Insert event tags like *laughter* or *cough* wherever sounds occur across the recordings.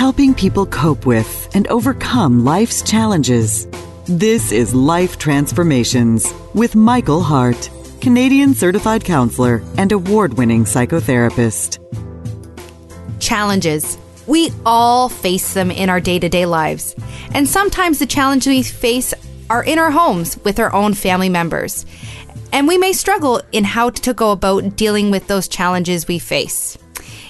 helping people cope with and overcome life's challenges. This is Life Transformations with Michael Hart, Canadian certified counselor and award winning psychotherapist. Challenges. We all face them in our day to day lives. And sometimes the challenges we face are in our homes with our own family members. And we may struggle in how to go about dealing with those challenges we face.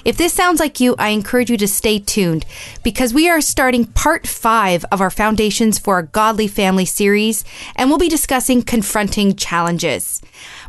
If this sounds like you, I encourage you to stay tuned because we are starting part five of our Foundations for a Godly Family series, and we'll be discussing confronting challenges.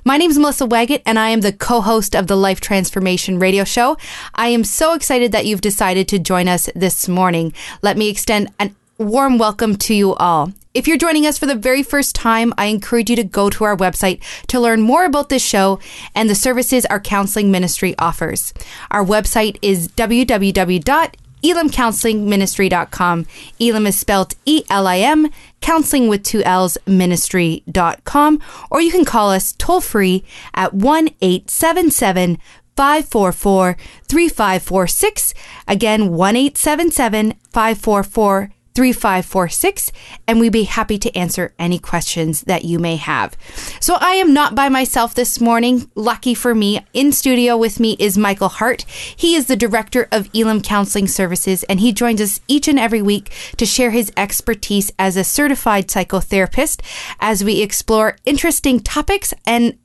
My name is Melissa Waggett, and I am the co host of the Life Transformation Radio Show. I am so excited that you've decided to join us this morning. Let me extend an warm welcome to you all. If you're joining us for the very first time, I encourage you to go to our website to learn more about this show and the services our counseling ministry offers. Our website is www.elimcounselingministry.com. Elim is spelled E L I M, counseling with two L's, ministry.com, or you can call us toll free at 1 877 544 3546. Again, 1 877 544 3546, and we'd be happy to answer any questions that you may have. So I am not by myself this morning. Lucky for me, in studio with me is Michael Hart. He is the director of Elim Counseling Services, and he joins us each and every week to share his expertise as a certified psychotherapist as we explore interesting topics and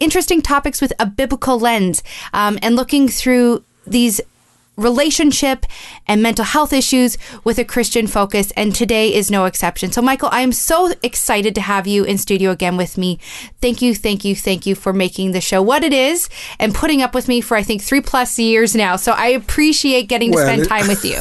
interesting topics with a biblical lens um, and looking through these relationship and mental health issues with a Christian focus, and today is no exception. So, Michael, I am so excited to have you in studio again with me. Thank you, thank you, thank you for making the show what it is and putting up with me for, I think, three plus years now. So, I appreciate getting well, to spend time with you.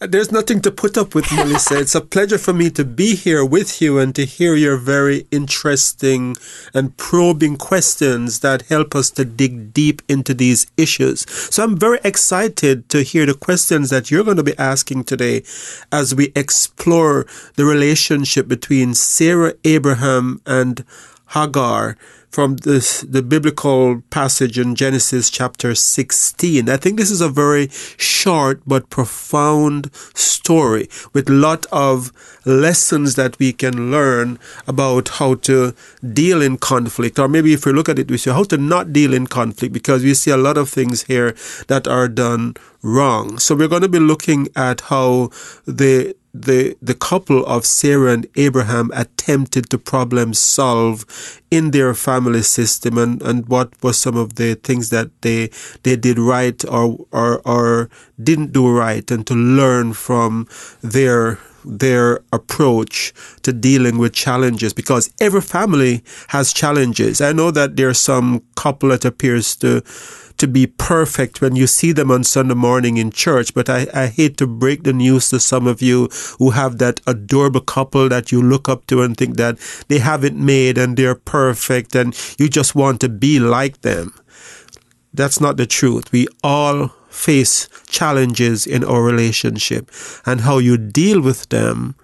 *laughs* There's nothing to put up with, Melissa. it's a pleasure for me to be here with you and to hear your very interesting and probing questions that help us to dig deep into these issues. So, I'm very excited excited to hear the questions that you're going to be asking today as we explore the relationship between Sarah, Abraham, and Hagar from this, the biblical passage in Genesis chapter 16. I think this is a very short but profound story with a lot of lessons that we can learn about how to deal in conflict. Or maybe if we look at it, we say how to not deal in conflict because we see a lot of things here that are done wrong. So we're going to be looking at how the the the couple of Sarah and Abraham attempted to problem solve in their family system and, and what was some of the things that they they did right or or or didn't do right and to learn from their their approach to dealing with challenges because every family has challenges. I know that there's some couple that appears to to be perfect when you see them on Sunday morning in church. But I, I hate to break the news to some of you who have that adorable couple that you look up to and think that they have it made and they're perfect and you just want to be like them. That's not the truth. We all face challenges in our relationship and how you deal with them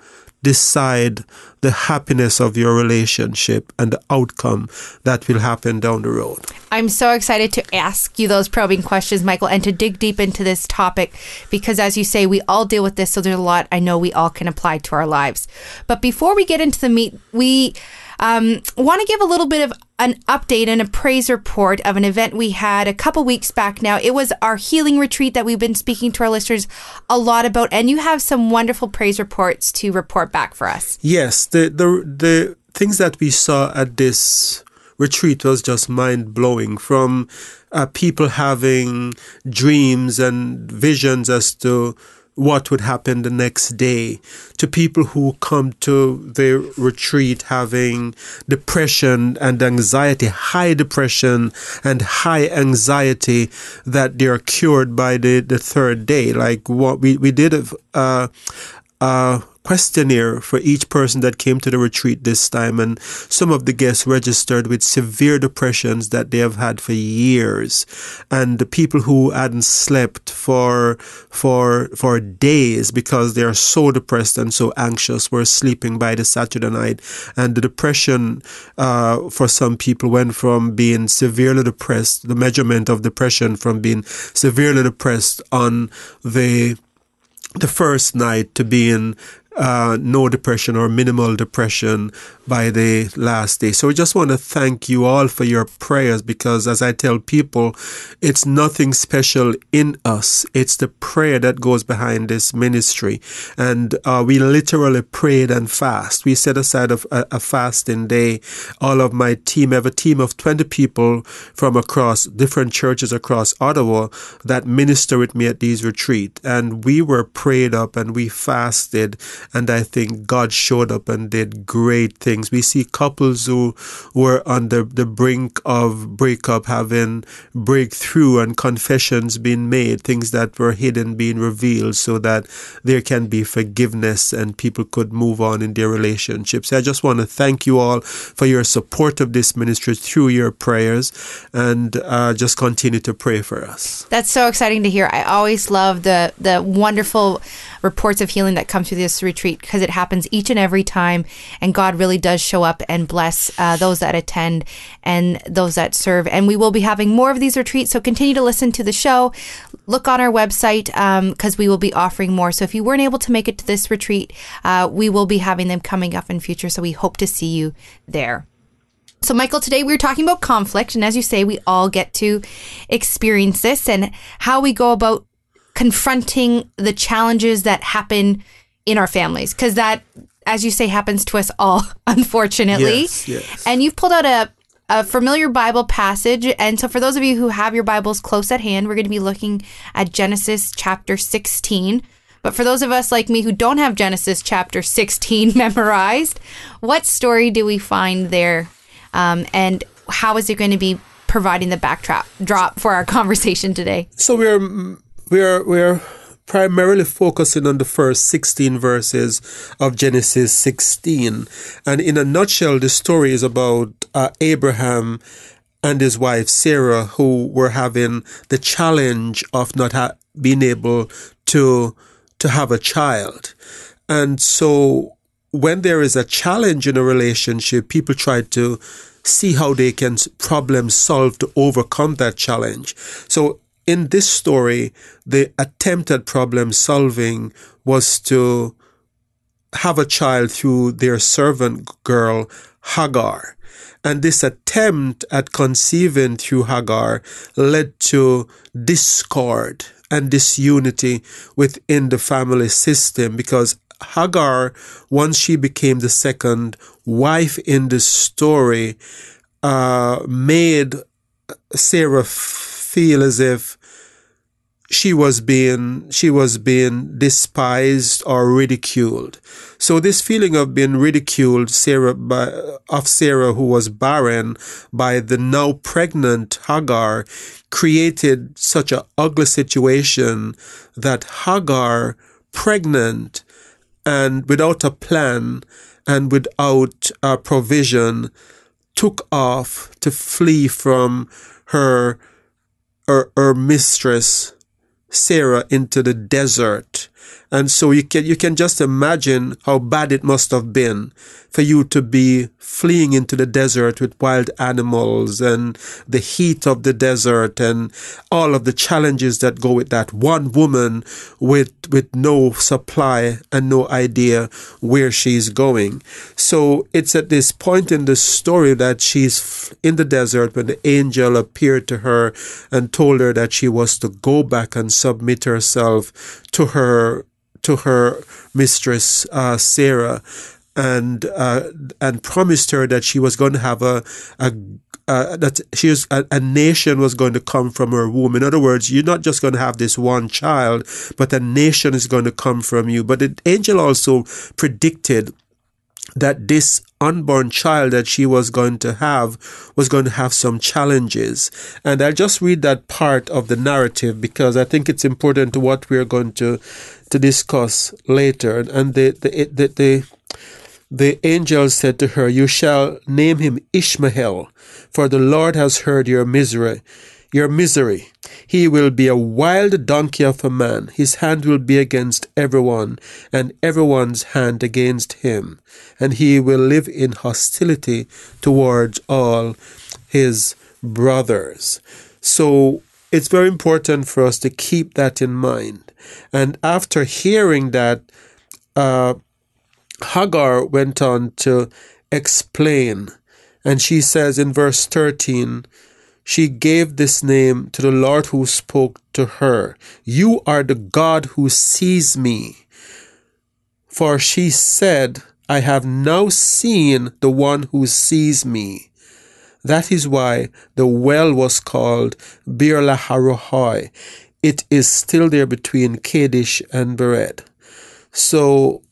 decide the happiness of your relationship and the outcome that will happen down the road. I'm so excited to ask you those probing questions, Michael, and to dig deep into this topic because, as you say, we all deal with this. So there's a lot I know we all can apply to our lives. But before we get into the meat, we um, want to give a little bit of an update and a praise report of an event we had a couple weeks back now. It was our healing retreat that we've been speaking to our listeners a lot about, and you have some wonderful praise reports to report back for us. Yes, the the the things that we saw at this retreat was just mind blowing from uh, people having dreams and visions as to what would happen the next day to people who come to the retreat having depression and anxiety, high depression and high anxiety that they are cured by the, the third day. Like what we, we did, uh, uh, questionnaire for each person that came to the retreat this time, and some of the guests registered with severe depressions that they have had for years, and the people who hadn't slept for for for days because they are so depressed and so anxious were sleeping by the Saturday night, and the depression uh, for some people went from being severely depressed, the measurement of depression from being severely depressed on the the first night to being uh, no depression or minimal depression by the last day. So we just want to thank you all for your prayers because, as I tell people, it's nothing special in us. It's the prayer that goes behind this ministry. And uh, we literally prayed and fast. We set aside a, a fasting day. All of my team, I have a team of 20 people from across different churches across Ottawa that minister with me at these retreats. And we were prayed up and we fasted and I think God showed up and did great things. We see couples who were on the, the brink of breakup having breakthrough and confessions being made, things that were hidden being revealed so that there can be forgiveness and people could move on in their relationships. I just want to thank you all for your support of this ministry through your prayers and uh, just continue to pray for us. That's so exciting to hear. I always love the the wonderful reports of healing that come through this retreat because it happens each and every time. And God really does show up and bless uh, those that attend and those that serve. And we will be having more of these retreats. So continue to listen to the show. Look on our website because um, we will be offering more. So if you weren't able to make it to this retreat, uh, we will be having them coming up in future. So we hope to see you there. So, Michael, today we are talking about conflict. And as you say, we all get to experience this and how we go about confronting the challenges that happen in our families because that as you say happens to us all *laughs* unfortunately yes, yes. and you've pulled out a a familiar Bible passage. And so, for those of you who have your Bibles close at hand, we're going to be looking at Genesis chapter 16. But for those of us like me who don't have Genesis chapter 16 *laughs* memorized, what story do we find there? Um, and how is it going to be providing the backdrop drop for our *laughs* conversation today? So, we're we're we're primarily focusing on the first 16 verses of Genesis 16. And in a nutshell, the story is about uh, Abraham and his wife Sarah, who were having the challenge of not ha- being able to to have a child. And so when there is a challenge in a relationship, people try to see how they can problem solve to overcome that challenge. So in this story, the attempt at problem solving was to have a child through their servant girl, Hagar. And this attempt at conceiving through Hagar led to discord and disunity within the family system because Hagar, once she became the second wife in the story, uh, made Sarah feel as if she was being she was being despised or ridiculed. So this feeling of being ridiculed, Sarah by, of Sarah who was barren by the now pregnant Hagar, created such an ugly situation that Hagar, pregnant and without a plan and without a provision, took off to flee from her her, her mistress Sarah into the desert. And so you can, you can just imagine how bad it must have been for you to be fleeing into the desert with wild animals and the heat of the desert and all of the challenges that go with that. One woman with, with no supply and no idea where she's going. So it's at this point in the story that she's in the desert when the angel appeared to her and told her that she was to go back and submit herself to her to her mistress uh, Sarah and uh, and promised her that she was going to have a, a uh, that she was a, a, nation was going to come from her womb. In other words, you're not just going to have this one child, but a nation is going to come from you. But the angel also predicted that this unborn child that she was going to have was going to have some challenges. And I'll just read that part of the narrative because I think it's important to what we're going to to discuss later. And the the the, the the angel said to her, You shall name him Ishmael, for the Lord has heard your misery. Your misery. He will be a wild donkey of a man. His hand will be against everyone, and everyone's hand against him. And he will live in hostility towards all his brothers. So it's very important for us to keep that in mind. And after hearing that, uh, Hagar went on to explain, and she says in verse 13, she gave this name to the Lord who spoke to her You are the God who sees me. For she said, I have now seen the one who sees me. That is why the well was called Bir Laharohai. It is still there between Kadesh and Bered. So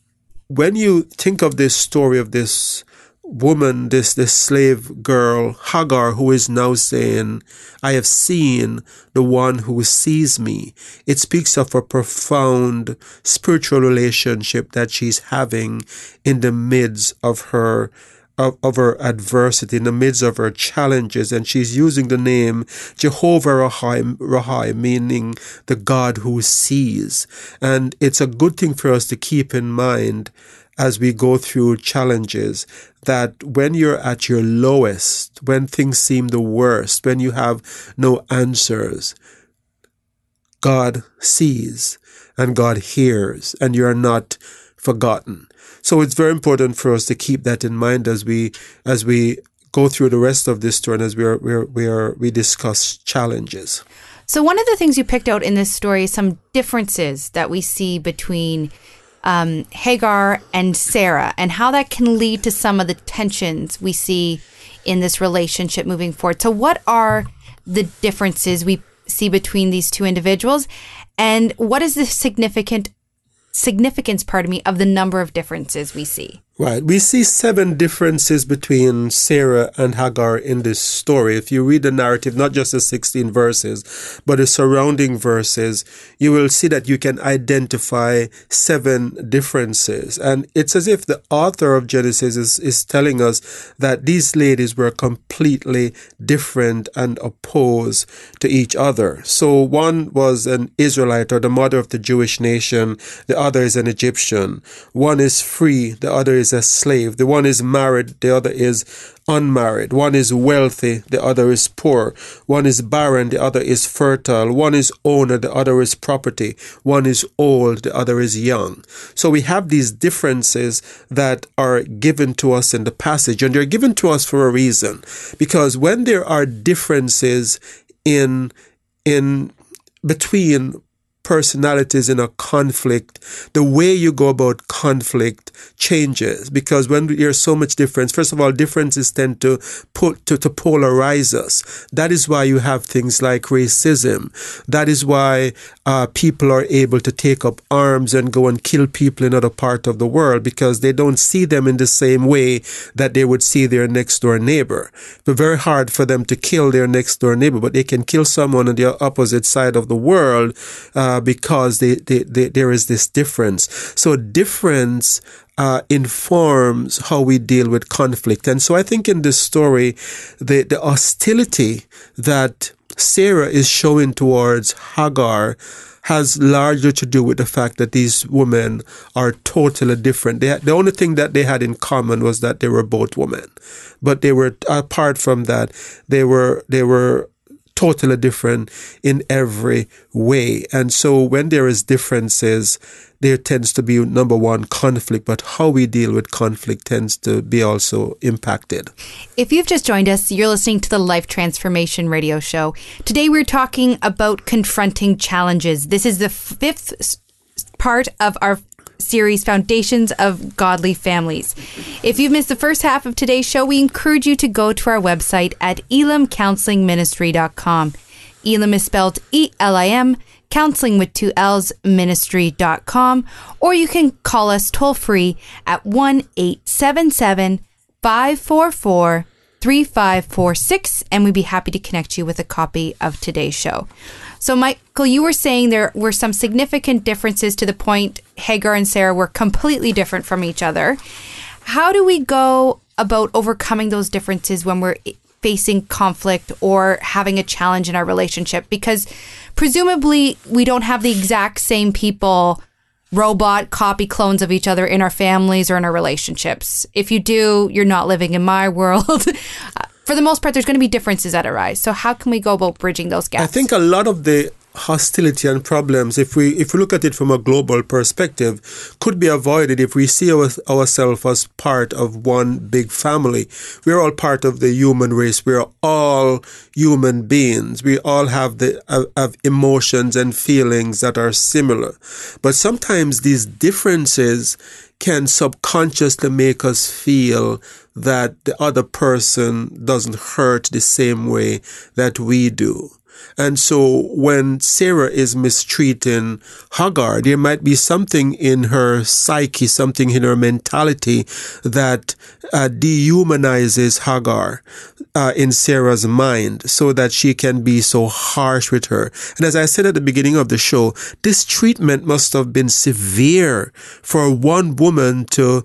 when you think of this story of this woman, this, this slave girl, Hagar, who is now saying, I have seen the one who sees me. It speaks of a profound spiritual relationship that she's having in the midst of her of, of her adversity, in the midst of her challenges, and she's using the name Jehovah Rahai, Rahai, meaning the God who sees. And it's a good thing for us to keep in mind as we go through challenges that when you're at your lowest, when things seem the worst, when you have no answers, God sees and God hears and you are not forgotten. So it's very important for us to keep that in mind as we as we go through the rest of this story and as we are we are, we, are, we discuss challenges. So one of the things you picked out in this story is some differences that we see between um, Hagar and Sarah, and how that can lead to some of the tensions we see in this relationship moving forward. So, what are the differences we see between these two individuals, and what is the significant significance, pardon me, of the number of differences we see? Right. We see seven differences between Sarah and Hagar in this story. If you read the narrative, not just the 16 verses, but the surrounding verses, you will see that you can identify seven differences. And it's as if the author of Genesis is, is telling us that these ladies were completely different and opposed to each other. So one was an Israelite or the mother of the Jewish nation. The other is an Egyptian. One is free. The other is is a slave. The one is married, the other is unmarried. One is wealthy, the other is poor. One is barren, the other is fertile. One is owner, the other is property. One is old, the other is young. So we have these differences that are given to us in the passage, and they're given to us for a reason. Because when there are differences in in between personalities in a conflict, the way you go about conflict changes because when there's so much difference, first of all, differences tend to put to, to polarize us. That is why you have things like racism. That is why uh, people are able to take up arms and go and kill people in other part of the world because they don't see them in the same way that they would see their next door neighbor. It's very hard for them to kill their next door neighbor, but they can kill someone on the opposite side of the world. Uh, uh, because they, they, they, there is this difference. So difference uh, informs how we deal with conflict. And so I think in this story, the, the hostility that Sarah is showing towards Hagar has largely to do with the fact that these women are totally different. They, the only thing that they had in common was that they were both women, but they were apart from that, they were they were totally different in every way. And so when there is differences, there tends to be number one conflict, but how we deal with conflict tends to be also impacted. If you've just joined us, you're listening to the Life Transformation Radio Show. Today we're talking about confronting challenges. This is the fifth part of our series, Foundations of Godly Families. If you've missed the first half of today's show, we encourage you to go to our website at elimcounselingministry.com. Elim is spelled E L I M, counseling with two L's, ministry.com, or you can call us toll free at 1 877 544 3546, and we'd be happy to connect you with a copy of today's show. So, Michael, you were saying there were some significant differences to the point Hagar and Sarah were completely different from each other. How do we go about overcoming those differences when we're facing conflict or having a challenge in our relationship? Because presumably we don't have the exact same people robot copy clones of each other in our families or in our relationships. If you do, you're not living in my *laughs* world. for the most part, there's going to be differences that arise. So how can we go about bridging those gaps? I think a lot of the hostility and problems, if we if we look at it from a global perspective, could be avoided if we see our, ourselves as part of one big family. We're all part of the human race. We're all human beings. We all have the have emotions and feelings that are similar, but sometimes these differences can subconsciously make us feel that the other person doesn't hurt the same way that we do. And so when Sarah is mistreating Hagar, there might be something in her psyche, something in her mentality that uh, dehumanizes Hagar uh, in Sarah's mind so that she can be so harsh with her. And as I said at the beginning of the show, this treatment must have been severe for one woman to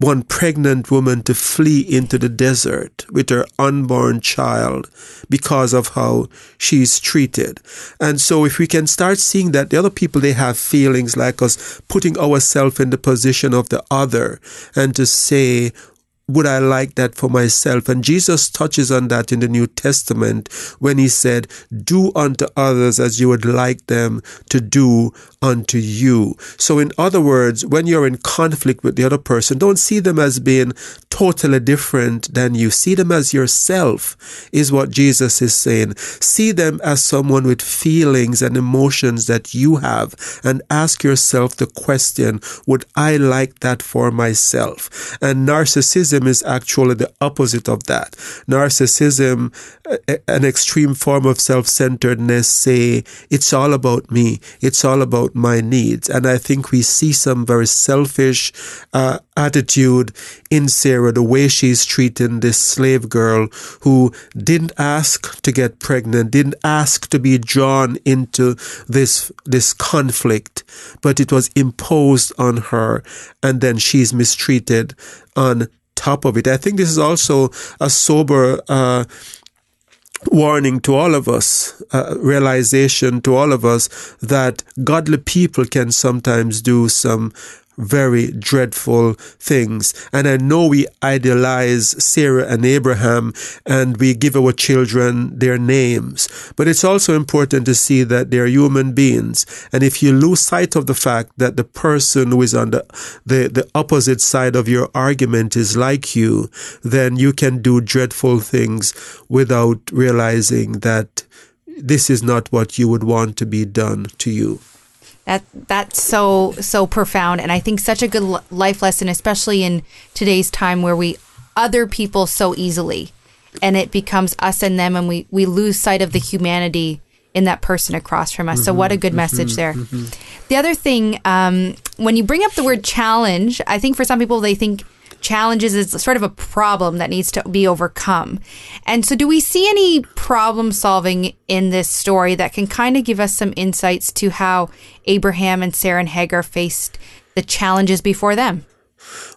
one pregnant woman to flee into the desert with her unborn child because of how she's treated. And so if we can start seeing that the other people, they have feelings like us, putting ourselves in the position of the other and to say, would I like that for myself? And Jesus touches on that in the New Testament when he said, do unto others as you would like them to do unto you. So in other words, when you're in conflict with the other person, don't see them as being totally different than you. See them as yourself is what Jesus is saying. See them as someone with feelings and emotions that you have and ask yourself the question, would I like that for myself? And narcissism narcissism is actually the opposite of that. Narcissism, an extreme form of self-centeredness, say it's all about me, it's all about my needs, and I think we see some very selfish uh, attitude in Sarah, the way she's treating this slave girl who didn't ask to get pregnant, didn't ask to be drawn into this this conflict, but it was imposed on her, and then she's mistreated on top of it. I think this is also a sober uh, warning to all of us, uh, realization to all of us that godly people can sometimes do some very dreadful things. And I know we idealize Sarah and Abraham and we give our children their names, but it's also important to see that they're human beings. And if you lose sight of the fact that the person who is on the, the, the opposite side of your argument is like you, then you can do dreadful things without realizing that this is not what you would want to be done to you. That that's so so profound, and I think such a good life lesson, especially in today's time where we other people so easily, and it becomes us and them, and we we lose sight of the humanity in that person across from us. Mm-hmm, so what a good mm-hmm, message there. Mm-hmm. The other thing, um, when you bring up the word challenge, I think for some people they think challenges is sort of a problem that needs to be overcome. And so, do we see any problem solving in this story that can kind of give us some insights to how Abraham and Sarah and Hagar faced the challenges before them?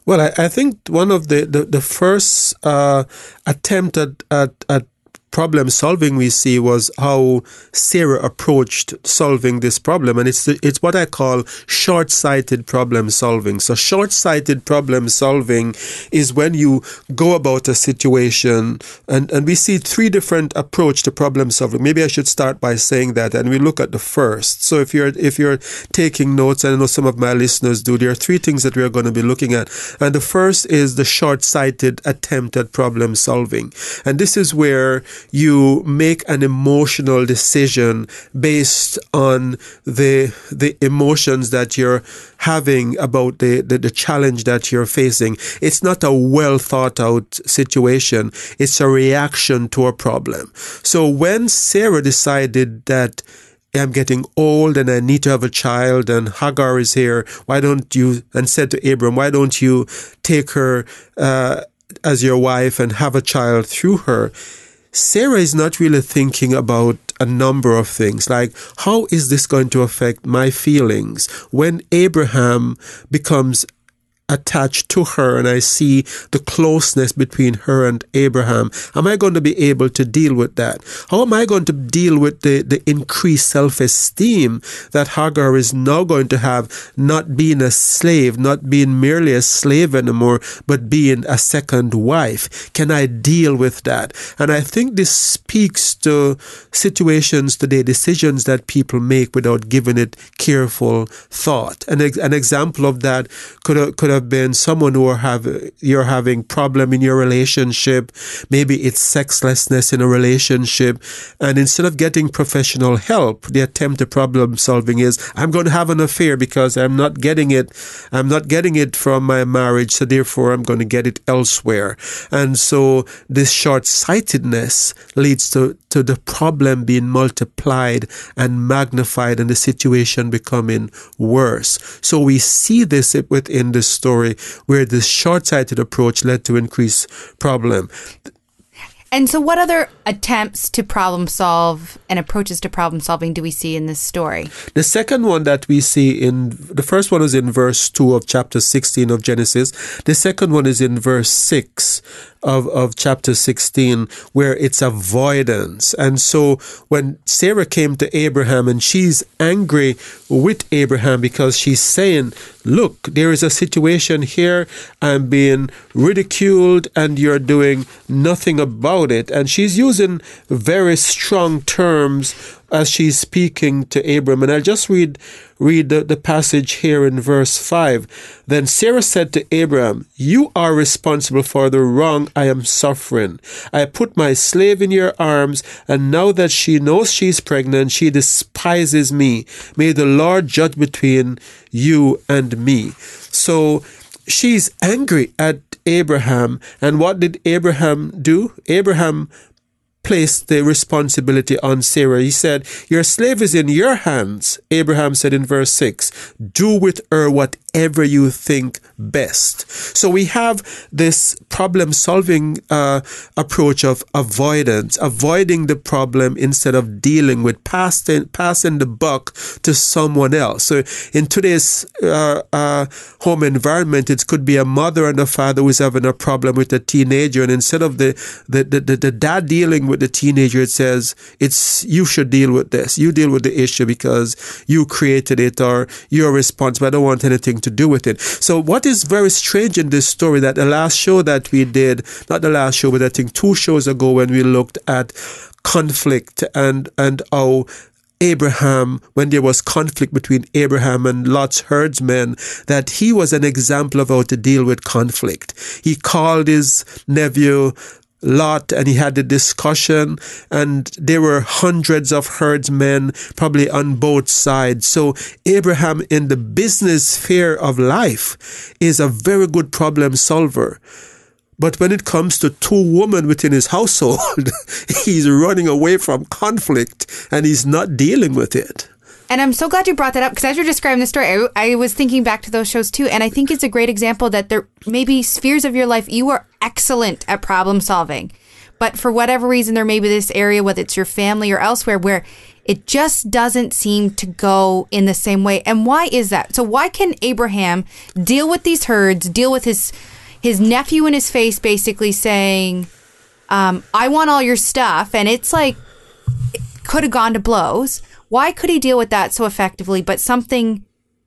Well, I, I think one of the, the, the first uh, attempt at, at, at problem solving we see was how Sarah approached solving this problem, and it's it's what I call short-sighted problem solving. So short-sighted problem solving is when you go about a situation, and and we see three different approach to problem solving. Maybe I should start by saying that, and we look at the first. So if you're if you're taking notes, and I know some of my listeners do, there are three things that we are going to be looking at, and the first is the short-sighted attempt at problem solving, and this is where you make an emotional decision based on the the emotions that you're having about the, the, the challenge that you're facing. It's not a well thought out situation. It's a reaction to a problem. So when Sarah decided that I'm getting old and I need to have a child and Hagar is here. Why don't you, and said to Abram, why don't you take her, uh, as your wife and have a child through her? Sarah is not really thinking about a number of things like how is this going to affect my feelings? When Abraham becomes attached to her and I see the closeness between her and Abraham, am I going to be able to deal with that? How am I going to deal with the, the increased self esteem that Hagar is now going to have, not being a slave, not being merely a slave anymore, but being a second wife? Can I deal with that? And I think this speaks to situations today, decisions that people make without giving it careful thought. An, an example of that could could have been someone who have you're having problem in your relationship. Maybe it's sexlessness in a relationship, and instead of getting professional help, the attempt to problem solving is I'm going to have an affair because I'm not getting it. I'm not getting it from my marriage, so therefore I'm going to get it elsewhere. And so this short sightedness leads to, to the problem being multiplied and magnified and the situation becoming worse. So we see this within the story where this short-sighted approach led to increased problem. And so, what other attempts to problem solve and approaches to problem solving do we see in this story? The second one that we see in the first one is in verse 2 of chapter 16 of Genesis. The second one is in verse 6 of, of chapter 16 where it's avoidance. And so when Sarah came to Abraham and she's angry with Abraham because she's saying, Look, there is a situation here. I'm being ridiculed and you're doing nothing about it. And she's using very strong terms as she's speaking to Abram. And I'll just read read the, the passage here in verse 5. Then Sarah said to Abram, You are responsible for the wrong I am suffering. I put my slave in your arms, and now that she knows she's pregnant, she despises me. May the Lord judge between you and me. So she's angry at Abraham. And what did Abraham do? Abraham placed the responsibility on Sarah. He said, Your slave is in your hands. Abraham said in verse 6, Do with her whatever you think best. So we have this problem solving uh, approach of avoidance, avoiding the problem instead of dealing with passing, passing the buck to someone else. So in today's uh, uh, home environment, it could be a mother and a father who's having a problem with a teenager, and instead of the, the, the, the, the dad dealing with the teenager, it says, it's, you should deal with this. You deal with the issue because you created it or you're responsible. I don't want anything to do with it. So what is very strange in this story that the last show that we did, not the last show, but I think two shows ago when we looked at conflict and, and how Abraham, when there was conflict between Abraham and Lot's herdsmen, that he was an example of how to deal with conflict. He called his nephew Lot and he had the discussion and there were hundreds of herdsmen probably on both sides. So Abraham in the business sphere of life is a very good problem solver. But when it comes to two women within his household, *laughs* he's running away from conflict and he's not dealing with it. And I'm so glad you brought that up because as you're describing the story, I, I, was thinking back to those shows too. And I think it's a great example that there may be spheres of your life you are excellent at problem solving. But for whatever reason, there may be this area, whether it's your family or elsewhere, where it just doesn't seem to go in the same way. And why is that? So why can Abraham deal with these herds, deal with his his nephew in his face, basically saying, um, "I want all your stuff," and it's like could have gone to blows why could he deal with that so effectively, but something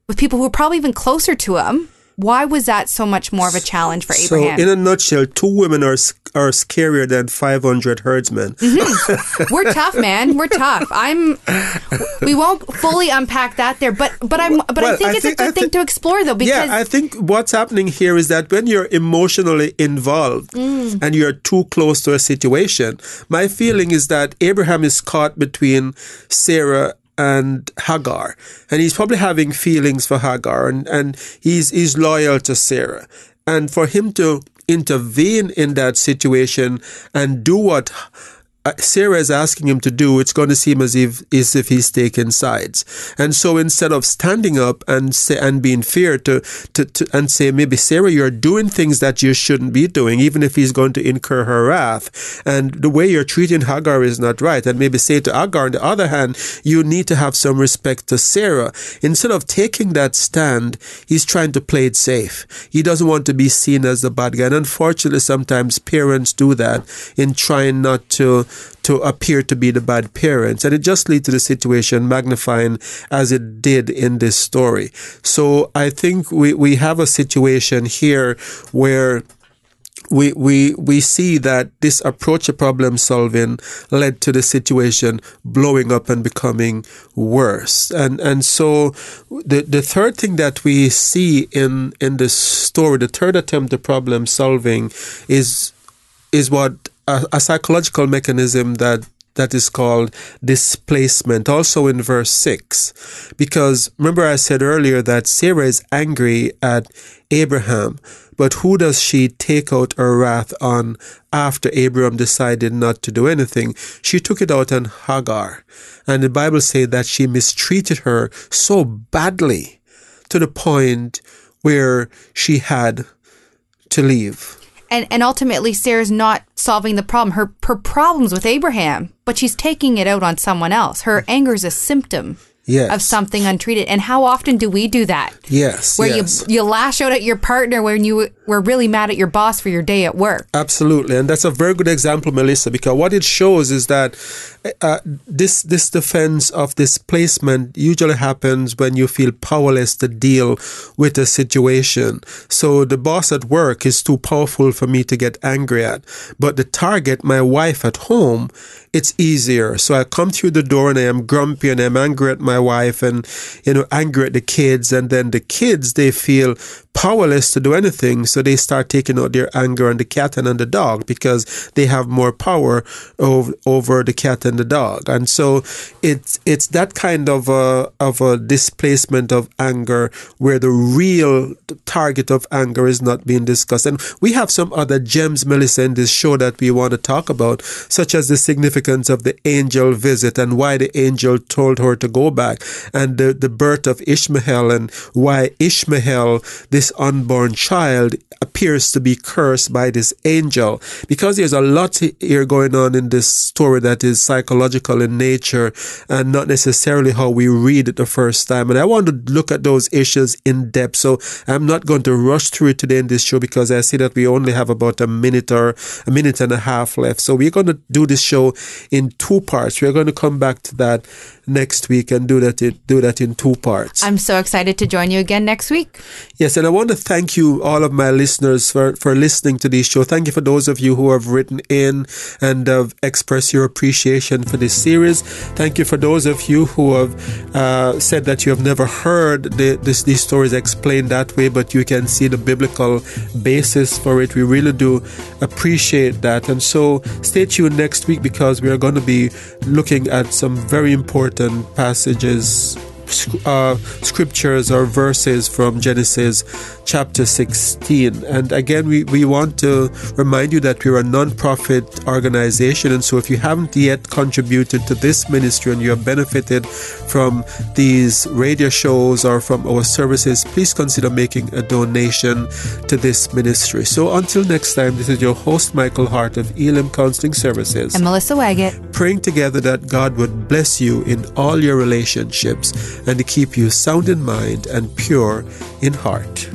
with people who are probably even closer to him? Why was that so much more of a challenge for Abraham? So, in a nutshell, two women are are scarier than 500 herdsmen. Mm-hmm. We're tough, man. We're tough. I'm. We won't fully unpack that there, but but I'm. But well, I think I it's think, a good thing to explore, though. Because yeah, I think what's happening here is that when you're emotionally involved mm. and you're too close to a situation, my feeling is that Abraham is caught between Sarah and Hagar. And he's probably having feelings for Hagar and, and he's, he's loyal to Sarah. And for him to intervene in that situation and do what Uh, Sarah is asking him to do, it's going to seem as if as if he's taking sides. And so instead of standing up and say and being fair to, to, to and say maybe Sarah, you're doing things that you shouldn't be doing, even if he's going to incur her wrath. And the way you're treating Hagar is not right. And maybe say to Hagar, on the other hand, you need to have some respect to Sarah. Instead of taking that stand, he's trying to play it safe. He doesn't want to be seen as the bad guy. And unfortunately, sometimes parents do that in trying not to to appear to be the bad parents. And it just leads to the situation magnifying as it did in this story. So I think we, we have a situation here where we, we, we see that this approach to problem solving led to the situation blowing up and becoming worse. And, and so the, the third thing that we see in, in this story, the third attempt at problem solving is, is what a, a psychological mechanism that that is called displacement, also in verse 6. Because remember, I said earlier that Sarah is angry at Abraham, but who does she take out her wrath on after Abraham decided not to do anything? She took it out on Hagar. And the Bible says that she mistreated her so badly to the point where she had to leave and and ultimately Sarah's not solving the problem. Her her problems with Abraham, but she's taking it out on someone else. Her mm-hmm. anger is a symptom yes. of something untreated. And how often do we do that? Yes. Where yes. you you lash out at your partner when you were really mad at your boss for your day at work. Absolutely. And that's a very good example, Melissa, because what it shows is that uh, this this defense of displacement usually happens when you feel powerless to deal with a situation. So the boss at work is too powerful for me to get angry at, but the target, my wife at home, it's easier. So I come through the door and I am grumpy and I'm angry at my wife and you know angry at the kids, and then the kids they feel powerless to do anything, so they start taking out their anger on the cat and on the dog because they have more power over, over the cat and the dog. And so it's it's that kind of a of a displacement of anger where the real target of anger is not being discussed. And we have some other gems, Melissa, in this show that we want to talk about, such as the significance of the angel visit and why the angel told her to go back, and the, the birth of Ishmael and why Ishmael, this unborn child appears to be cursed by this angel because there's a lot here going on in this story that is psychological in nature and not necessarily how we read it the first time. And I want to look at those issues in depth. So I'm not going to rush through it today in this show because I see that we only have about a minute or a minute and a half left. So we're going to do this show in two parts. We're going to come back to that next week and do that in, do that in two parts. I'm so excited to join you again next week. Yes, and I want to thank you, all of my listeners, for, for listening to this show. Thank you for those of you who have written in and have expressed your appreciation for this series. Thank you for those of you who have uh, said that you have never heard the, this, these stories explained that way, but you can see the biblical basis for it. We really do appreciate that. And so stay tuned next week because we are going to be looking at some very important certain passages uh, scriptures or verses from Genesis chapter 16. And again, we, we want to remind you that we're a non-profit organization. And so if you haven't yet contributed to this ministry and you have benefited from these radio shows or from our services, please consider making a donation to this ministry. So until next time, this is your host, Michael Hart of Elim Counseling Services. And Melissa Waggett. Praying together that God would bless you in all your relationships and to keep you sound in mind and pure in heart.